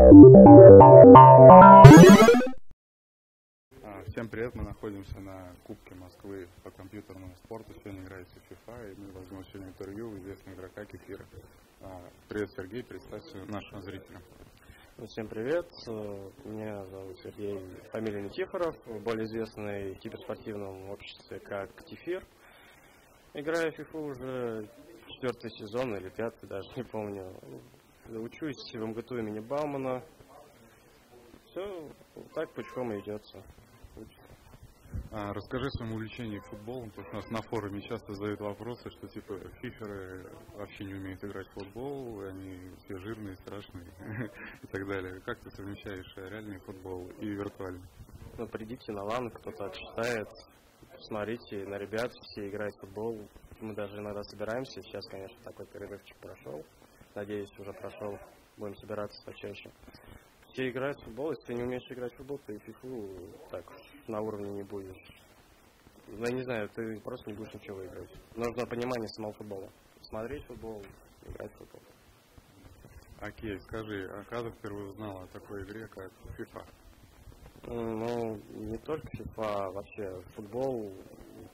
А, Всем привет, мы находимся на Кубке Москвы по компьютерному спорту. Сегодня играется FIFA, и мы возьмем сегодня интервью у известного игрока Кефира. А, Привет, Сергей, представься нашим зрителям. Всем привет, меня зовут Сергей, фамилия Никифоров, более известный в киберспортивном обществе как Кефир. Играю в FIFA уже четвертый сезон или пятый, даже не помню. Учусь в МГТУ имени Баумана. Все так пучком идется. А, Расскажи о своем увлечении футболом, потому что у нас на форуме часто задают вопросы, что типа фиферы вообще не умеют играть в футбол, они все жирные, страшные и так далее. Как ты совмещаешь реальный футбол и виртуальный? Ну, придите на лан, кто так считает. Смотрите на ребят, все играют в футбол. Мы даже иногда собираемся. Сейчас, конечно, такой перерывчик прошел. Надеюсь, уже прошел. Будем собираться почаще. Все играют в футбол. Если ты не умеешь играть в футбол, ты фифу так на уровне не будешь. Ну, я не знаю, ты просто не будешь ничего выиграть. Нужно понимание самого футбола. Смотреть футбол, играть в футбол. Окей, скажи, а когда впервые узнал о такой игре, как FIFA? Ну, не только FIFA, а вообще футбол.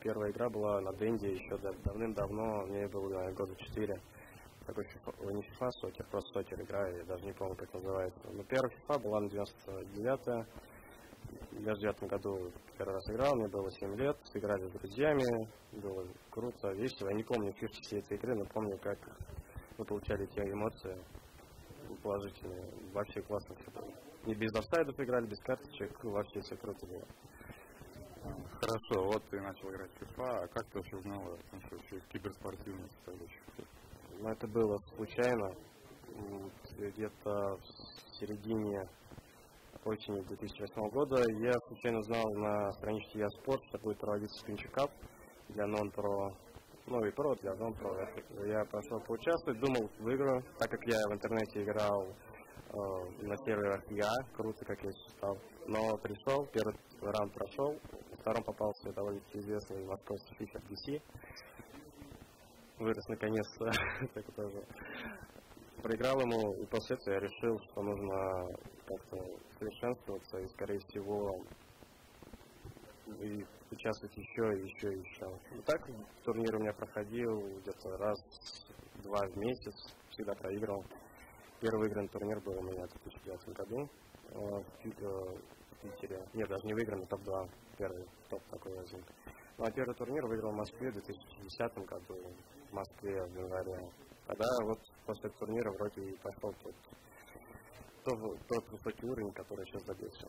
Первая игра была на Денде еще дав- давным-давно, мне было, наверное, года 4. Такой FIFA, не FIFA, сокер, просто сокер игра, я даже не помню, как называется. Но первая FIFA была на 99 в 99 году первый раз играл, мне было 7 лет, сыграли с друзьями, было круто, весело. Я не помню фишки всей этой игры, но помню, как мы получали те эмоции положительные. Вообще классно все было. Не без офсайдов играли, без карточек, вообще все круто было. Хорошо, вот ты начал играть в FIFA, а как ты вообще узнал о том, что киберспортивная составляющая? Но это было случайно, где-то в середине осени 2008 года. Я случайно узнал на страничке Я Спорт, что будет проводиться спинчикап для нон-про, ну и про, для нон-про. Я пошел поучаствовать, думал, выиграю, так как я в интернете играл э, на серверах Я, круто, как я считал. Но пришел, первый раунд прошел, втором попался довольно известный московский фифер DC. Вырос наконец-то, так тоже. Проиграл ему, и после этого я решил, что нужно как-то совершенствоваться и, скорее всего, и участвовать еще, еще, еще. И так турнир у меня проходил где-то раз-два в месяц, всегда проигрывал. Первый выигранный турнир был у меня в 2009 году э, э, в Питере. Нет, даже не выигранный, топ-2, первый топ такой возник. Ну а первый турнир выиграл в Москве в 2010 году, Москве в январе. Тогда вот после турнира вроде и пошел тот, тот, тот высокий уровень, который сейчас добился.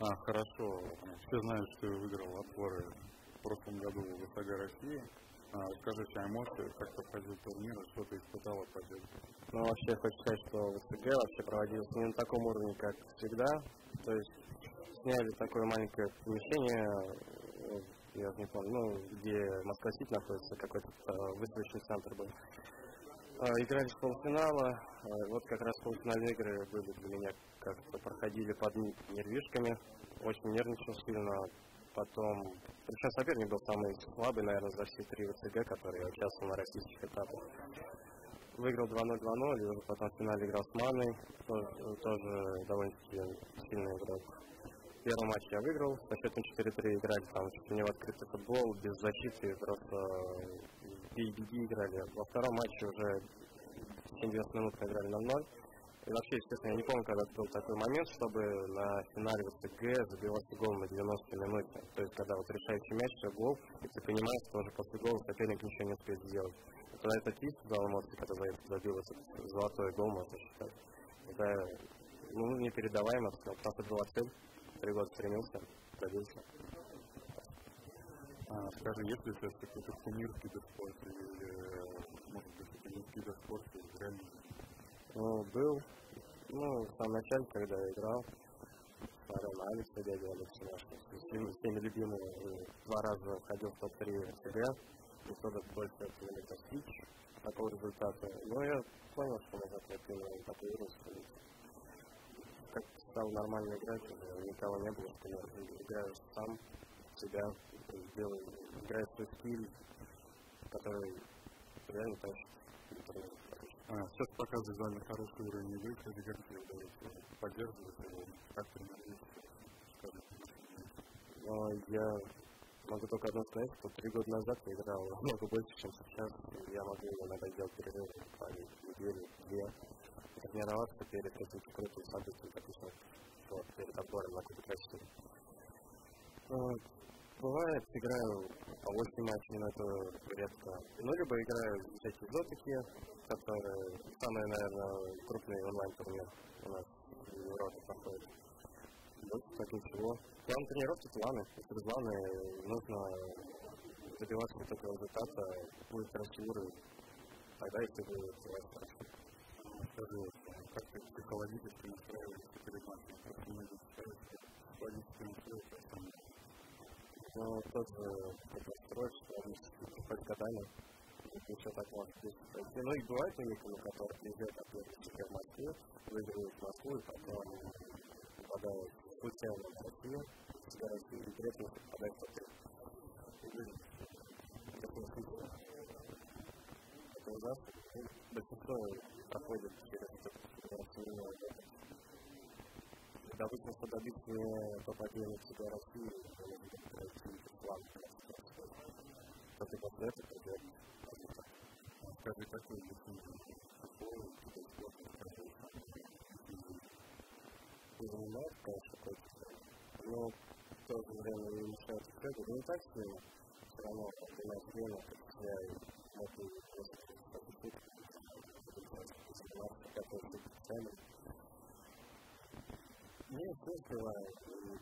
А, хорошо. Все знают, что ты выиграл отборы в прошлом году в ВСГ России. А, Расскажи о эмоции, как проходил турнир, что ты испытал от победы. Ну, вообще, хочу сказать, что ВСГ вообще проводился не на таком уровне, как всегда. То есть сняли такое маленькое помещение, я не помню, ну, где Москва-Сити находится, какой-то э, выставочный центр был. Э, Играли в полуфинала, э, вот как раз полуфинальные игры были для меня как-то проходили под нервишками, очень нервничал сильно, потом, причем соперник был самый слабый, наверное, за все три ВЦГ, которые участвовал на российских этапах выиграл 2-0, 2-0, и потом в финале играл с Маной, тоже, тоже довольно-таки сильный игрок. Первый матч я выиграл, по счету 4-3 играли там чуть не в открытый футбол, без защиты, просто бей, беги играли. Во втором матче уже 70 минут играли на 0. И вообще, естественно, я не помню, когда был такой момент, чтобы на финале ВЦГ забивался гол на 90 минуте. То есть, когда вот решающий мяч, все гол, и ты понимаешь, что уже после гола соперник ничего не успеет сделать. И Тогда это чисто дал эмоции, когда за- забил золотой гол, можно считать. Это, ну, непередаваемо, потому что была цель. Три года стремился, добился. А, Скажи, есть ли сейчас какой-то кумир в киберспорте, или, э, может быть, это не в киберспорте, а в реальной жизни? Ну, был, ну, в самом начале, когда я играл, смотрел на Алекса, дядя Алекса нашего, всеми, всеми любимым, и два раза входил в топ-3 СГ, и кто-то больше оценили это спич, такого результата. Но я понял, что можно пройти на такой уровень, как стал нормально играть, никого не было, что я играю сам, себя, делаю, играю свой стиль, который реально тащит. А, сейчас пока визуально хороший уровень игры, как игроки удается поддерживать его, как примерно Я могу только одно сказать, что три года назад я играл много больше, чем сейчас. Я могу иногда делать перерыв по неделю, две, тренироваться перед каким-то крутым событием, допустим, вот, перед отбором на Кубок России. Бывает, играю по 8 матчей, но это редко. Ну, либо играю всякие зотики, которые самые, наверное, крупные онлайн-турнир у нас в Европе проходит. Вот так ничего. План тренировки планы. Если планы нужно добиваться такого результата, будет расти уровень. Тогда и ты будет хорошо. Скажи, как психологически настраиваешься перед матчем? Как ты можешь психологически настроиться? но тот же настрой, что они хоть годами ничего такого пройти. Ну и бывает у них, которые приезжают от первого в Москве, выигрывают в Москву и потом попадают случайно в Россию, собираются и при этом попадают в отель. Это ужасно. Большинство проходит через это Допустим, что добиться не попадения в себя России, план. Вот и после этого придет Скажи, какой занимает, конечно, хочется. Но в то же время не мешает успеху. Но не так сильно. Все равно принимать время, как я могу Мне все успеваю.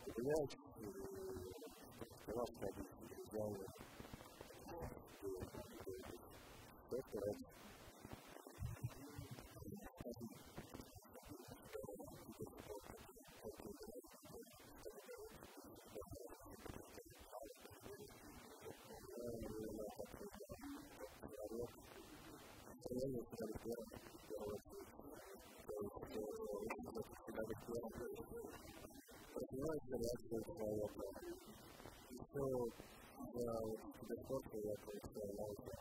И гулять, и Красная Взяли. Это Развивается за бесплатно я получаю науку.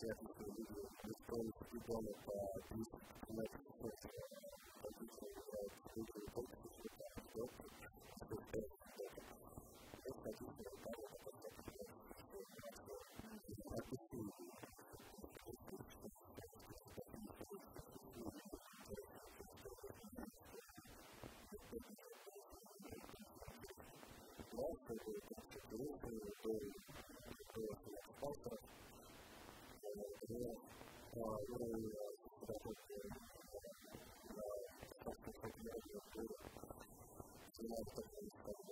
Я пишу видео бесплатно дипломы по 30 метров. Обычно играют студию только Это story of the sponsor. And then, uh, when we uh.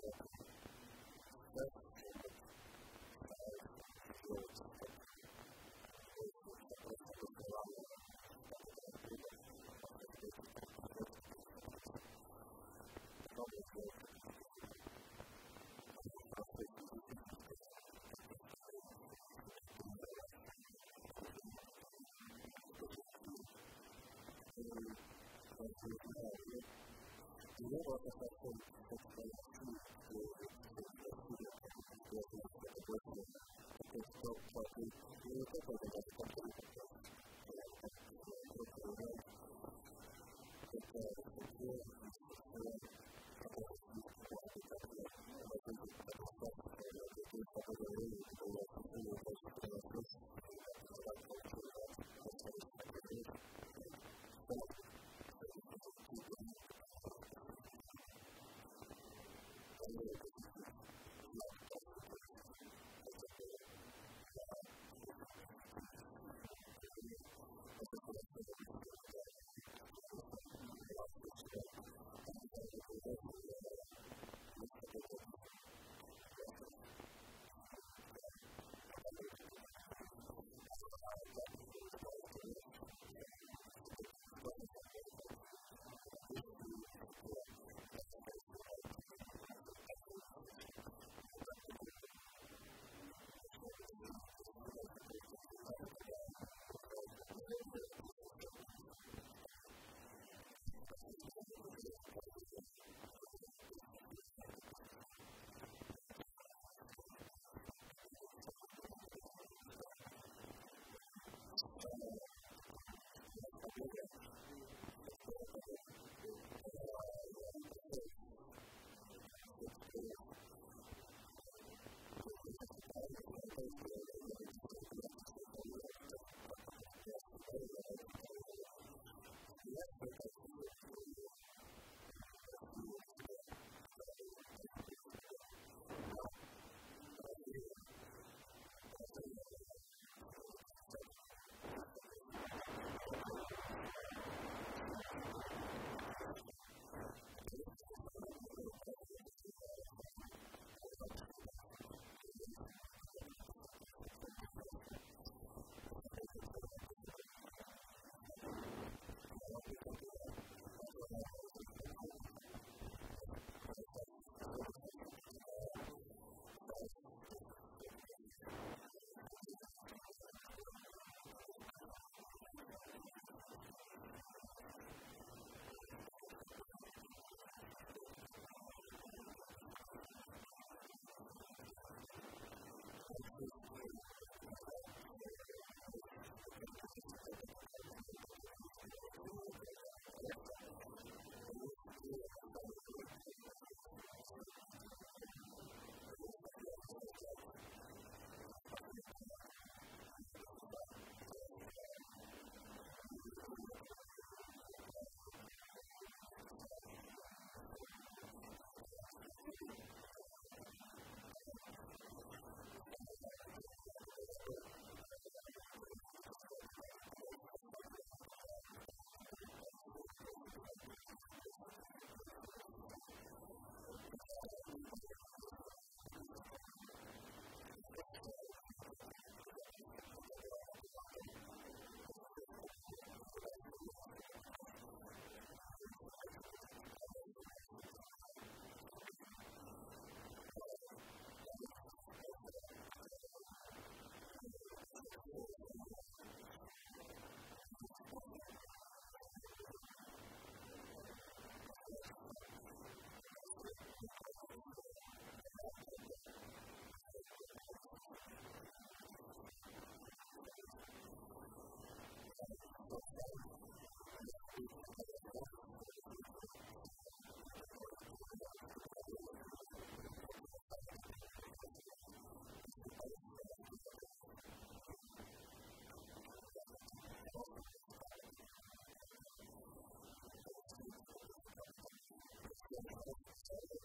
Thank you. I'm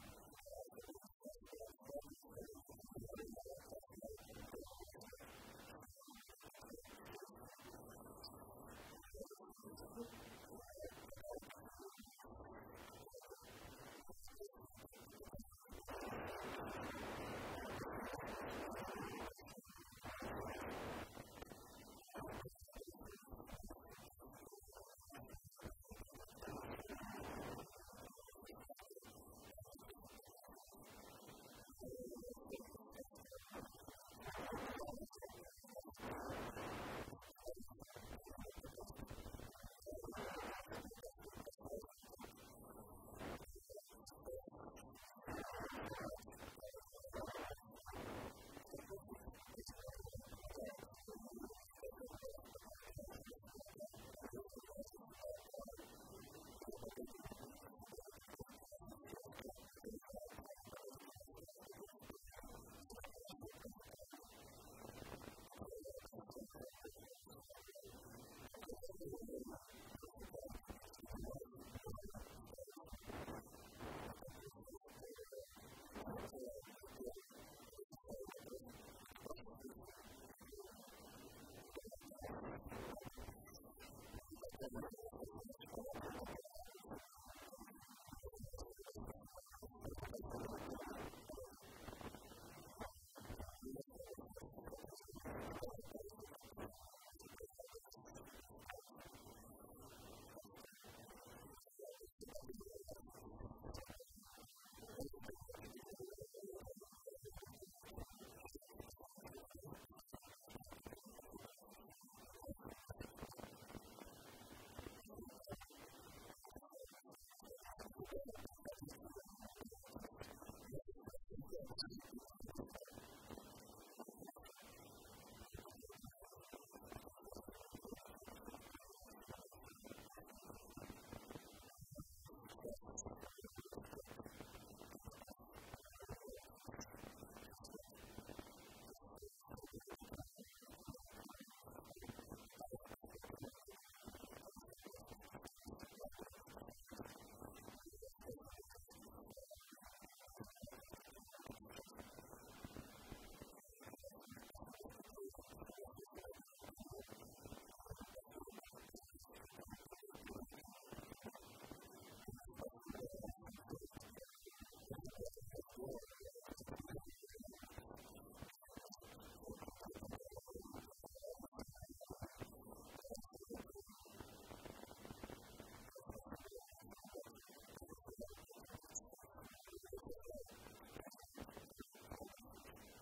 Thank you.